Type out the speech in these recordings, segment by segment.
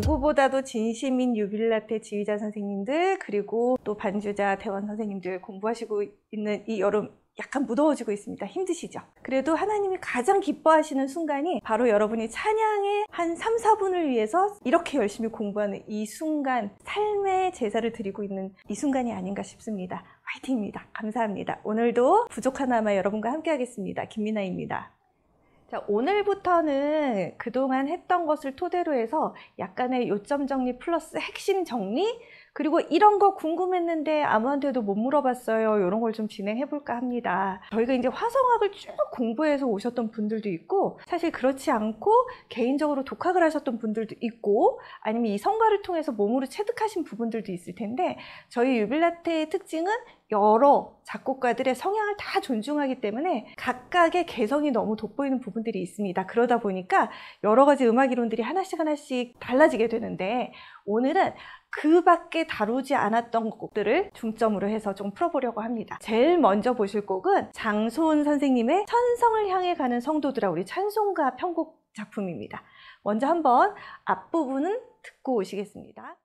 누구보다도 진심인 유빌라테 지휘자 선생님들 그리고 또 반주자 대원 선생님들 공부하시고 있는 이 여름 약간 무더워지고 있습니다. 힘드시죠? 그래도 하나님이 가장 기뻐하시는 순간이 바로 여러분이 찬양의 한 3, 4분을 위해서 이렇게 열심히 공부하는 이 순간, 삶의 제사를 드리고 있는 이 순간이 아닌가 싶습니다. 화이팅입니다. 감사합니다. 오늘도 부족하나마 여러분과 함께 하겠습니다. 김민아입니다. 자, 오늘부터는 그동안 했던 것을 토대로 해서 약간의 요점 정리 플러스 핵심 정리 그리고 이런 거 궁금했는데 아무한테도 못 물어봤어요. 이런 걸 좀 진행해 볼까 합니다. 저희가 이제 화성학을 쭉 공부해서 오셨던 분들도 있고 사실 그렇지 않고 개인적으로 독학을 하셨던 분들도 있고 아니면 이 성과를 통해서 몸으로 체득하신 부분들도 있을 텐데 저희 유빌라테의 특징은 여러 작곡가들의 성향을 다 존중하기 때문에 각각의 개성이 너무 돋보이는 부분들이 있습니다. 그러다 보니까 여러 가지 음악 이론들이 하나씩 하나씩 달라지게 되는데 오늘은 그 밖에 다루지 않았던 곡들을 중점으로 해서 좀 풀어보려고 합니다. 제일 먼저 보실 곡은 장소은 선생님의 천성을 향해 가는 성도들아 우리 찬송가 편곡 작품입니다. 먼저 한번 앞부분은 듣고 오시겠습니다.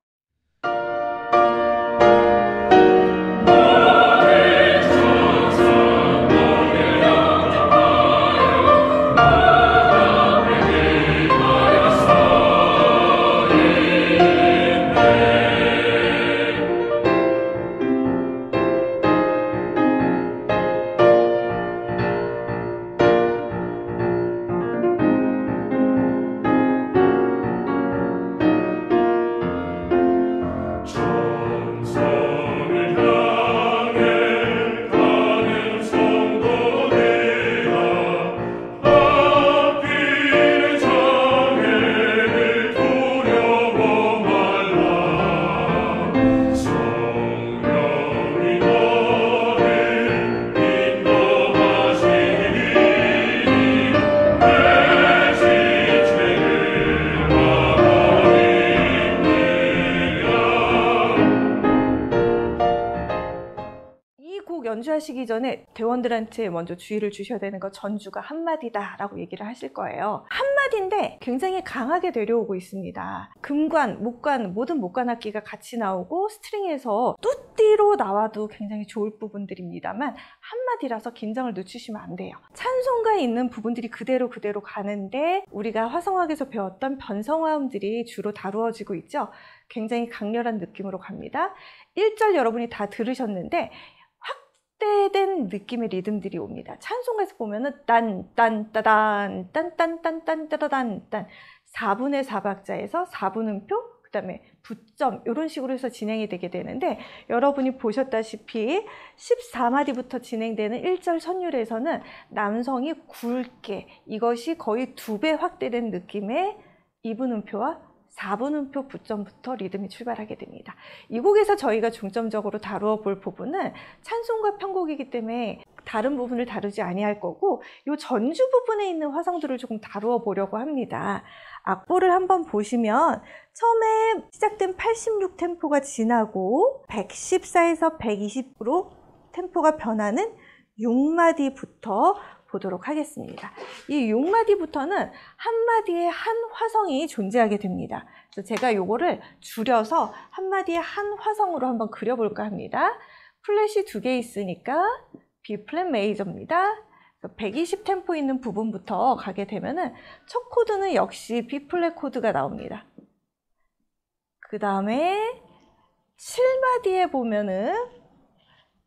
연주하시기 전에 대원들한테 먼저 주의를 주셔야 되는 건 전주가 한마디다 라고 얘기를 하실 거예요. 한마디인데 굉장히 강하게 내려오고 있습니다. 금관, 목관, 모든 목관 악기가 같이 나오고 스트링에서 뚜띠로 나와도 굉장히 좋을 부분들입니다만 한마디라서 긴장을 늦추시면 안 돼요. 찬송가에 있는 부분들이 그대로 그대로 가는데 우리가 화성학에서 배웠던 변성화음들이 주로 다루어지고 있죠. 굉장히 강렬한 느낌으로 갑니다. 1절 여러분이 다 들으셨는데 확대된 느낌의 리듬들이 옵니다. 찬송에서 보면은 딴, 딴, 따단, 딴, 딴, 딴, 딴, 따다단, 딴. 4분의 4박자에서 4분음표, 그 다음에 부점, 이런 식으로 해서 진행이 되게 되는데, 여러분이 보셨다시피 14마디부터 진행되는 1절 선율에서는 남성이 굵게, 이것이 거의 두 배 확대된 느낌의 2분음표와 4분음표 부점부터 리듬이 출발하게 됩니다. 이 곡에서 저희가 중점적으로 다루어 볼 부분은 찬송과 편곡이기 때문에 다른 부분을 다루지 아니할 거고 이 전주 부분에 있는 화성들을 조금 다루어 보려고 합니다. 악보를 한번 보시면 처음에 시작된 86 템포가 지나고 114에서 120으로 템포가 변하는 6마디부터 보도록 하겠습니다. 이 6마디부터는 한 마디에 한 화성이 존재하게 됩니다. 그래서 제가 이거를 줄여서 한 마디에 한 화성으로 한번 그려볼까 합니다. 플랫이 두 개 있으니까 B 플랫 major입니다. 120 템포 있는 부분부터 가게 되면은 첫 코드는 역시 B 플랫 코드가 나옵니다. 그 다음에 7마디에 보면은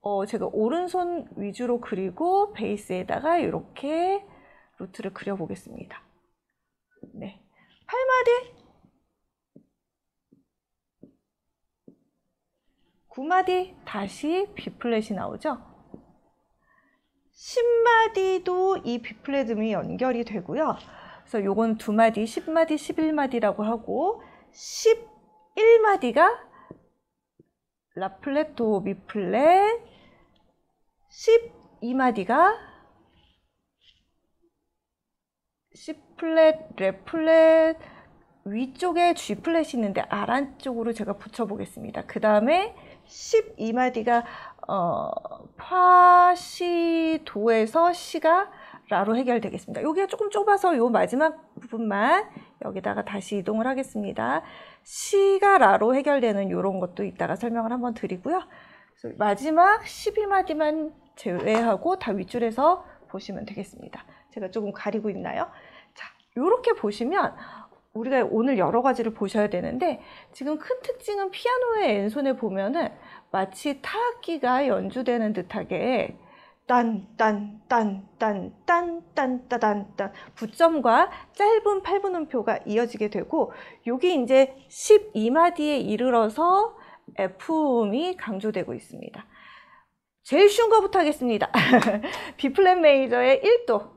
어, 제가 오른손 위주로 그리고 베이스에다가 이렇게 root를 그려보겠습니다. 네. 8마디 9마디 다시 B 플랫이 나오죠. 10마디도 이 B 플랫음이 연결이 되고요. 그래서 요건 2마디, 10마디, 11마디라고 하고 11마디가 라플랫, 도, 미 플랫 12마디가 C 플랫, 레 플랫 위쪽에 G 플랫이 있는데 아래쪽으로 제가 붙여보겠습니다. 그 다음에 12마디가 어, 파, 시, 도에서 시가 라로 해결되겠습니다. 여기가 조금 좁아서 요 마지막 부분만 여기다가 다시 이동을 하겠습니다. 시가 라로 해결되는 이런 것도 이따가 설명을 한번 드리고요. 마지막 12마디만 제외하고 다 윗줄에서 보시면 되겠습니다. 제가 조금 가리고 있나요? 자, 이렇게 보시면 우리가 오늘 여러 가지를 보셔야 되는데 지금 큰 특징은 피아노의 엔손에 보면은 마치 타악기가 연주되는 듯하게 딴딴딴딴딴딴딴딴 부점과 짧은 8분음표가 이어지게 되고 여기 이제 12마디에 이르러서 F음이 강조되고 있습니다. 제일 쉬운 거부터 하겠습니다. B 플랫 메이저의 1도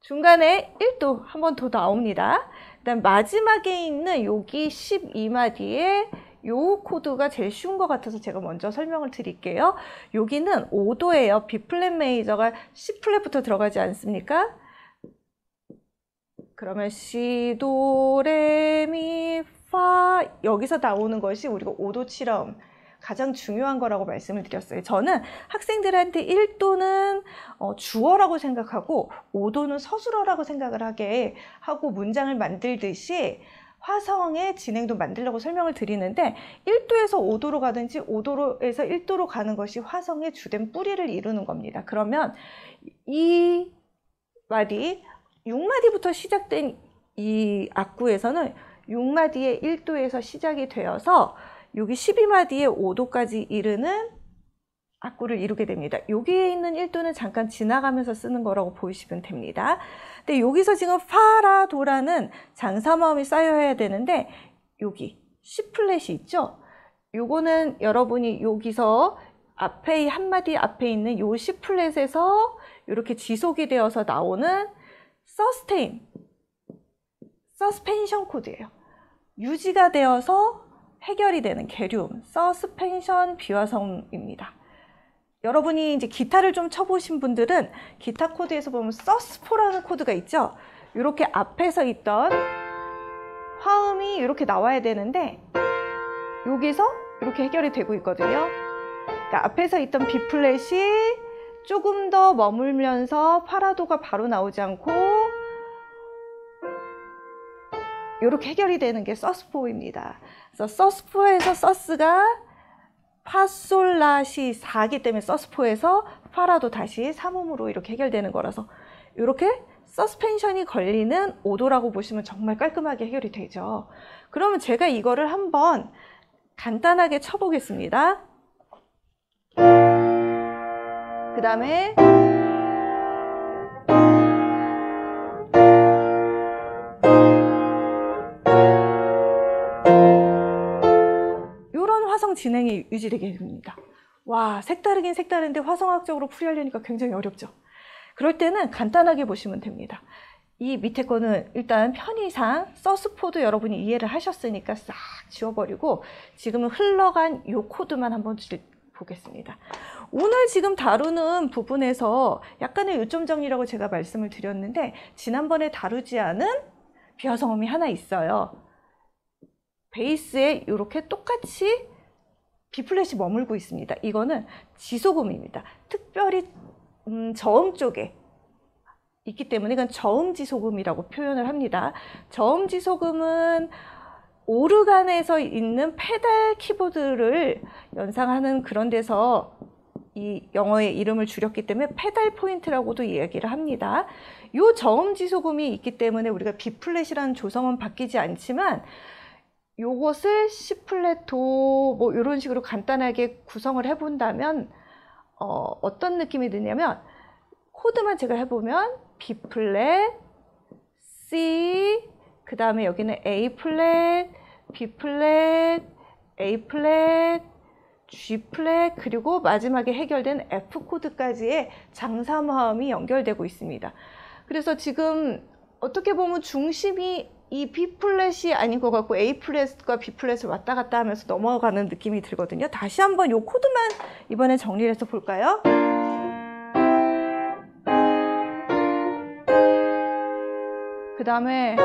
중간에 1도 한 번 더 나옵니다. 그다음 마지막에 있는 여기 12마디에 요 코드가 제일 쉬운 것 같아서 제가 먼저 설명을 드릴게요. 여기는 5도예요. B 플랫 메이저가 C 플랫부터 들어가지 않습니까? 그러면 C, 도, 레, 미, 파 여기서 나오는 것이 우리가 5도치럼 가장 중요한 거라고 말씀을 드렸어요. 저는 학생들한테 1도는 어, 주어라고 생각하고 5도는 서술어라고 생각을 하게 하고 문장을 만들듯이 화성의 진행도 만들려고 설명을 드리는데 1도에서 5도로 가든지 5도에서 1도로 가는 것이 화성의 주된 뿌리를 이루는 겁니다. 그러면 이 마디 6마디부터 시작된 이 악구에서는 6마디의 1도에서 시작이 되어서 여기 12마디의 5도까지 이르는 악구를 이루게 됩니다. 여기에 있는 1도는 잠깐 지나가면서 쓰는 거라고 보시면 됩니다. 근데 여기서 지금 파라 도라는 장사마음이 쌓여야 되는데 여기 C 플랫이 있죠? 요거는 여러분이 여기서 앞에 한마디 앞에 있는 요 C 플랫에서 이렇게 지속이 되어서 나오는 sustain, suspension 코드예요. 유지가 되어서 해결이 되는 계류음, suspension 비화성입니다. 여러분이 이제 기타를 좀 쳐보신 분들은 기타 코드에서 보면 sus4라는 코드가 있죠. 이렇게 앞에서 있던 화음이 이렇게 나와야 되는데 여기서 이렇게 해결이 되고 있거든요. 그러니까 앞에서 있던 B 플랫이 조금 더 머물면서 파라도가 바로 나오지 않고 이렇게 해결이 되는 게 서스포입니다. 그래서 서스포에서 서스가 파솔라시 4기 때문에 서스포에서 파라도 다시 3음으로 이렇게 해결되는 거라서 이렇게 서스펜션이 걸리는 오도라고 보시면 정말 깔끔하게 해결이 되죠. 그러면 제가 이거를 한번 간단하게 쳐보겠습니다. 그 다음에 진행이 유지되게 됩니다. 와, 색다르긴 색다른데 화성학적으로 풀이하려니까 굉장히 어렵죠. 그럴 때는 간단하게 보시면 됩니다. 이 밑에 거는 일단 편의상 서스포드 여러분이 이해를 하셨으니까 싹 지워버리고 지금은 흘러간 이 코드만 한번 보겠습니다. 오늘 지금 다루는 부분에서 약간의 요점 정리라고 제가 말씀을 드렸는데 지난번에 다루지 않은 비화성음이 하나 있어요. 베이스에 이렇게 똑같이 비플랫이 머물고 있습니다. 이거는 지소금입니다. 특별히 음, 저음 쪽에 있기 때문에 이건 저음지속음이라고 표현을 합니다. 저음지속음은 오르간에서 있는 페달 키보드를 연상하는 그런 데서 이 영어의 이름을 줄였기 때문에 pedal point라고도 이야기를 합니다. 이 저음지속음이 있기 때문에 우리가 B 플랫이라는 조성은 바뀌지 않지만 요것을 C 플랫 도 뭐 이런 식으로 간단하게 구성을 해본다면 어, 어떤 느낌이 드냐면 코드만 제가 해보면 B 플랫, C, 그 다음에 여기는 A 플랫, B 플랫, A 플랫, G 플랫 그리고 마지막에 해결된 F 코드까지의 장삼화음이 연결되고 있습니다. 그래서 지금 어떻게 보면 중심이 이 B 플랫이 아닌 것 같고 A 플랫과 B 플랫을 왔다 갔다 하면서 넘어가는 느낌이 들거든요. 다시 한번 이 코드만 이번에 정리를 해서 볼까요? 그 다음에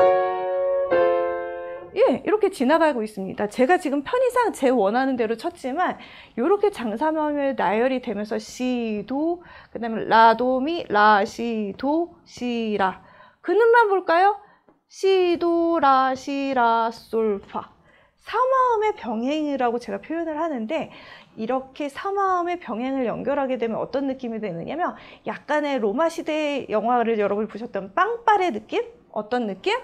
예, 이렇게 지나가고 있습니다. 제가 지금 편의상 제 원하는 대로 쳤지만 이렇게 장사마음에 나열이 되면서 시도 그 다음에 라도미 라시도 시라 그는만 볼까요? 시도 라 시라 솔파 사마음의 병행이라고 제가 표현을 하는데 이렇게 사마음의 병행을 연결하게 되면 어떤 느낌이 되느냐면 약간의 로마 시대 영화를 여러분이 보셨던 빵빠레 느낌? 어떤 느낌?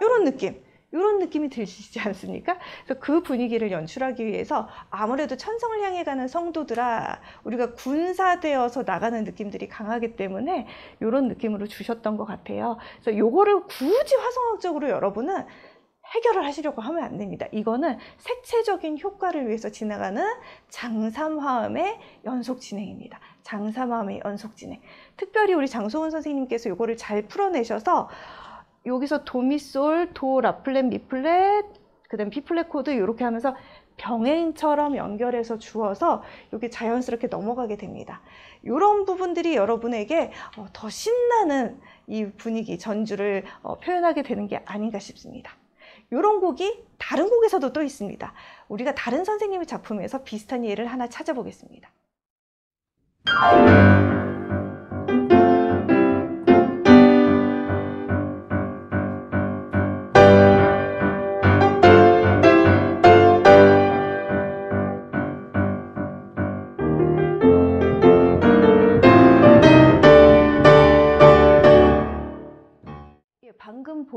이런 느낌. 이런 느낌이 들시지 않습니까? 그 분위기를 연출하기 위해서 아무래도 천성을 향해 가는 성도들아 우리가 군사되어서 나가는 느낌들이 강하기 때문에 이런 느낌으로 주셨던 것 같아요. 그래서 요거를 굳이 화성학적으로 여러분은 해결을 하시려고 하면 안 됩니다. 이거는 색채적인 효과를 위해서 지나가는 장삼화음의 연속 진행입니다. 장삼화음의 연속 진행. 특별히 우리 장은총 선생님께서 이거를 잘 풀어내셔서 여기서 도미솔, 도, 라 플랫, 미 플랫, 그 다음 B 플랫 코드 이렇게 하면서 병행처럼 연결해서 주어서 여기 자연스럽게 넘어가게 됩니다. 이런 부분들이 여러분에게 어, 더 신나는 이 분위기, 전주를 어, 표현하게 되는 게 아닌가 싶습니다. 이런 곡이 다른 곡에서도 또 있습니다. 우리가 다른 선생님의 작품에서 비슷한 예를 하나 찾아보겠습니다.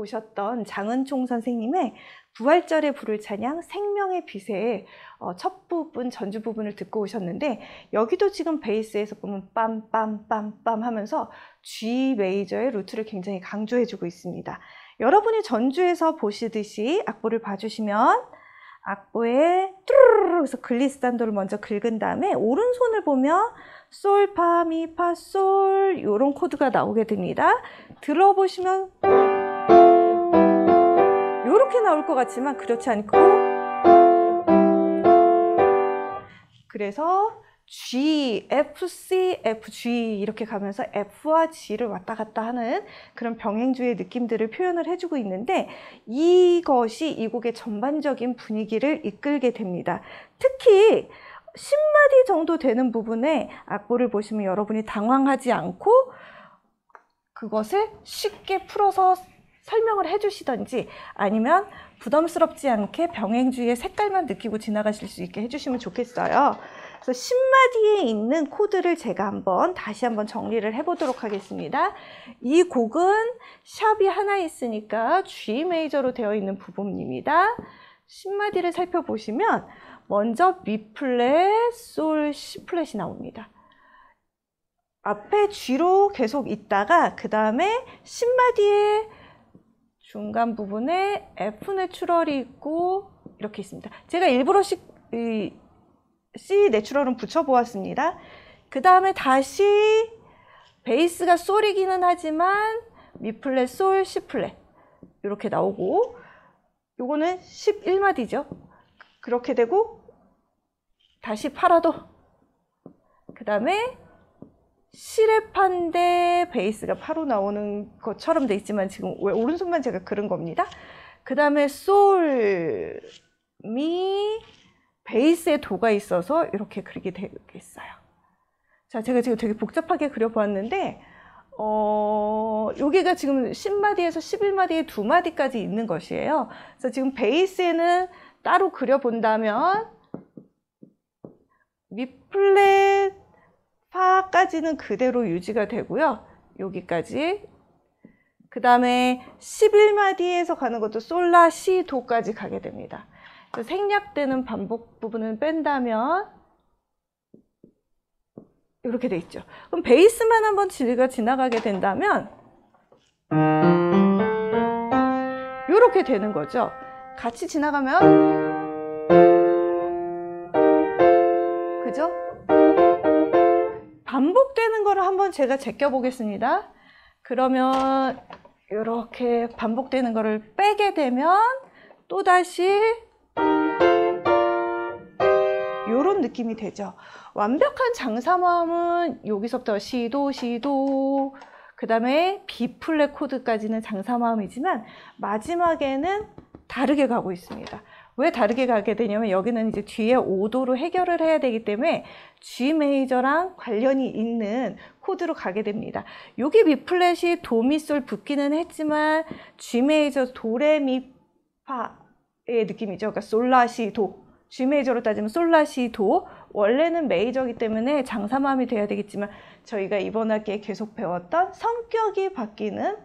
보셨던 장은총 선생님의 부활절에 부를 찬양 생명의 빛의 어, 첫 부분 전주 부분을 듣고 오셨는데 여기도 지금 베이스에서 보면 빰빰빰빰 하면서 G 메이저의 root를 굉장히 강조해주고 있습니다. 여러분이 전주에서 보시듯이 악보를 봐주시면 악보에 뚜루루루 해서 글리산도를 먼저 긁은 다음에 오른손을 보면 솔, 파, 미, 파, 솔 이런 코드가 나오게 됩니다. 들어보시면 이렇게 나올 것 같지만 그렇지 않고 그래서 G, F, C, F, G 이렇게 가면서 F와 G를 왔다 갔다 하는 그런 병행주의 느낌들을 표현을 해주고 있는데 이것이 이 곡의 전반적인 분위기를 이끌게 됩니다. 특히 10마디 정도 되는 부분에 악보를 보시면 여러분이 당황하지 않고 그것을 쉽게 풀어서 설명을 해주시던지 아니면 부담스럽지 않게 병행주의 색깔만 느끼고 지나가실 수 있게 해주시면 좋겠어요. 그래서 10마디에 있는 코드를 제가 한번 다시 한번 정리를 해보도록 하겠습니다. 이 곡은 샵이 하나 있으니까 G 메이저로 되어 있는 부분입니다. 10마디를 살펴보시면 먼저 미 플랫, 솔, 시 플랫이 나옵니다. 앞에 G로 계속 있다가 그 다음에 10마디의 중간 부분에 F 내추럴이 있고 이렇게 있습니다. 제가 일부러 시, C 내추럴은 붙여보았습니다. 그 다음에 다시 베이스가 솔이기는 하지만 미 플랫, 솔, 시 플랫 이렇게 나오고 요거는 11마디죠. 그렇게 되고 다시 파라도 그 다음에 시레판데 베이스가 파로 나오는 것처럼 돼 있지만 지금 왜 오른손만 제가 그런 겁니다. 그 다음에 솔, 미, 베이스에 도가 있어서 이렇게 그리게 되겠어요. 자, 제가 지금 되게 복잡하게 그려보았는데 어, 여기가 지금 10마디에서 11마디에 2마디까지 있는 것이에요. 그래서 지금 베이스에는 따로 그려본다면 미플랫 파까지는 그대로 유지가 되고요. 여기까지. 그 다음에 11마디에서 가는 것도 솔라, 시, 도까지 가게 됩니다. 생략되는 반복 부분을 뺀다면 이렇게 돼 있죠. 그럼 베이스만 한번 지가 지나가게 된다면 이렇게 되는 거죠. 같이 지나가면 반복되는 거를 한번 제가 제껴 보겠습니다. 그러면 이렇게 반복되는 거를 빼게 되면 또다시 이런 느낌이 되죠. 완벽한 장사마음은 여기서부터 시도, 시도, 그 다음에 B 플랫 코드까지는 장삼화음이지만 마지막에는 다르게 가고 있습니다. 왜 다르게 가게 되냐면 여기는 이제 뒤에 5도로 해결을 해야 되기 때문에 G 메이저랑 관련이 있는 코드로 가게 됩니다. 여기 미 플랫이 도미솔 붙기는 했지만 G 메이저 도레미파의 느낌이죠. 그러니까 솔라시 도. G 메이저로 따지면 솔라시 도. 원래는 메이저이기 때문에 장삼화음이 돼야 되겠지만 저희가 이번 학기에 계속 배웠던 성격이 바뀌는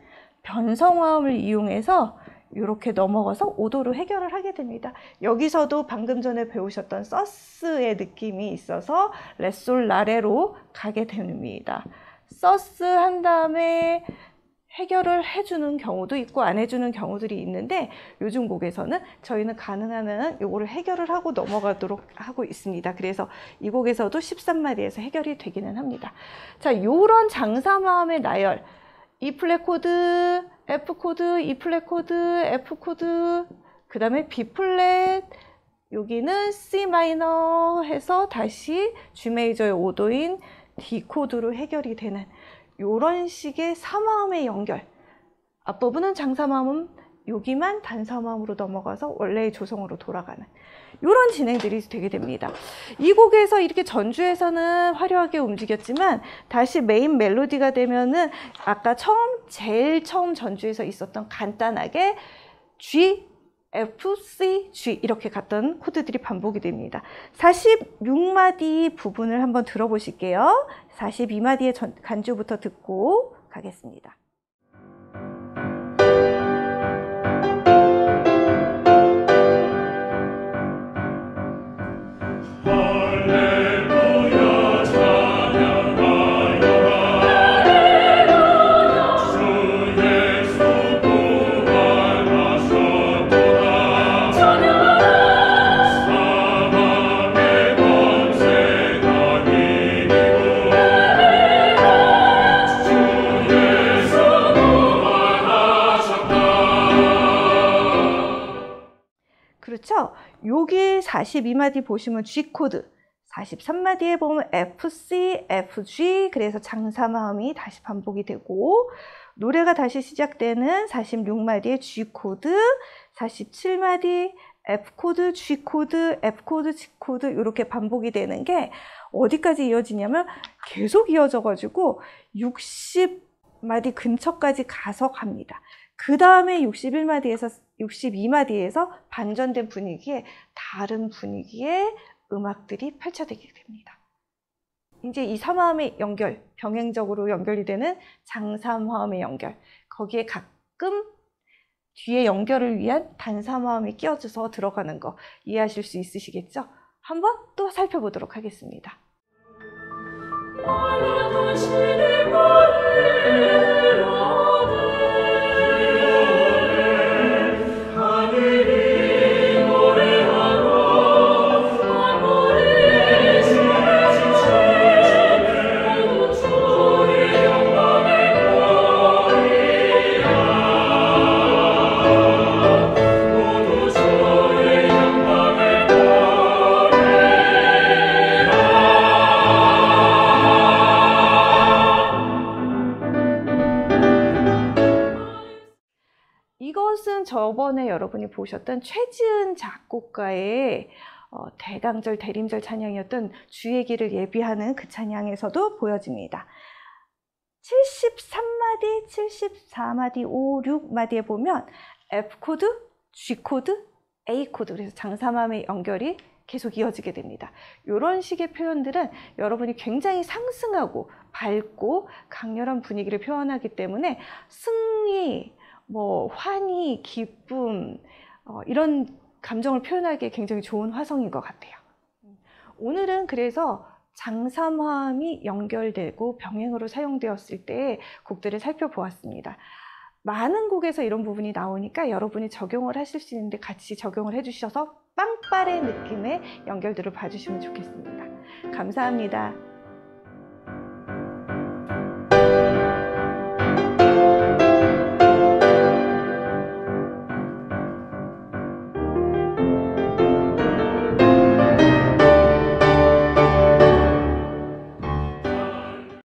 변성화음을 이용해서 이렇게 넘어가서 오도로 해결을 하게 됩니다. 여기서도 방금 전에 배우셨던 서스의 느낌이 있어서 레솔 라레로 가게 됩니다. 서스 한 다음에 해결을 해주는 경우도 있고 안 해주는 경우들이 있는데 요즘 곡에서는 저희는 가능한 한 요거를 해결을 하고 넘어가도록 하고 있습니다. 그래서 이 곡에서도 13마디에서 해결이 되기는 합니다. 자, 요런 장삼화음의 나열 E 플랫 코드, F 코드, E 플랫 코드, F 코드, 그 다음에 B 플랫, 여기는 C 마이너 해서 다시 G 메이저의 5도인 D 코드로 해결이 되는 이런 식의 삼화음의 연결. 앞부분은 장삼화음은 여기만 단삼화음으로 넘어가서 원래의 조성으로 돌아가는 이런 진행들이 되게 됩니다. 이 곡에서 이렇게 전주에서는 화려하게 움직였지만 다시 메인 멜로디가 되면은 아까 처음 제일 처음 전주에서 있었던 간단하게 G, F, C, G 이렇게 갔던 코드들이 반복이 됩니다. 46마디 부분을 한번 들어보실게요. 42마디의 간주부터 듣고 가겠습니다. 42마디 보시면 G코드, 43마디에 보면 FC, FG, 그래서 장삼화음이 다시 반복이 되고, 노래가 다시 시작되는 46마디의 G코드, 47마디 F코드, G코드, F코드, G코드 이렇게 반복이 되는 게 어디까지 이어지냐면 계속 이어져 가지고 60마디 근처까지 가서 갑니다. 그 다음에 61마디에서 62마디에서 반전된 분위기에 다른 분위기의 음악들이 펼쳐지게 됩니다. 이제 이 삼화음의 연결, 병행적으로 연결이 되는 장삼화음의 연결, 거기에 가끔 뒤에 연결을 위한 단삼화음이 끼어져서 들어가는 거 이해하실 수 있으시겠죠? 한번 또 살펴보도록 하겠습니다. 이것은 저번에 여러분이 보셨던 최지은 작곡가의 어, 대강절 대림절 찬양이었던 주의 길을 예비하는 그 찬양에서도 보여집니다. 73마디, 74마디, 5, 6마디에 보면 F코드, G코드, A코드 그래서 장삼화음의 연결이 계속 이어지게 됩니다. 이런 식의 표현들은 여러분이 굉장히 상승하고 밝고 강렬한 분위기를 표현하기 때문에 승리, 뭐 환희, 기쁨 어, 이런 감정을 표현하기에 굉장히 좋은 화성인 것 같아요. 오늘은 그래서 장삼화음이 연결되고 병행으로 사용되었을 때 곡들을 살펴보았습니다. 많은 곡에서 이런 부분이 나오니까 여러분이 적용을 하실 수 있는데 같이 적용을 해주셔서 빵빠레 느낌의 연결들을 봐주시면 좋겠습니다. 감사합니다.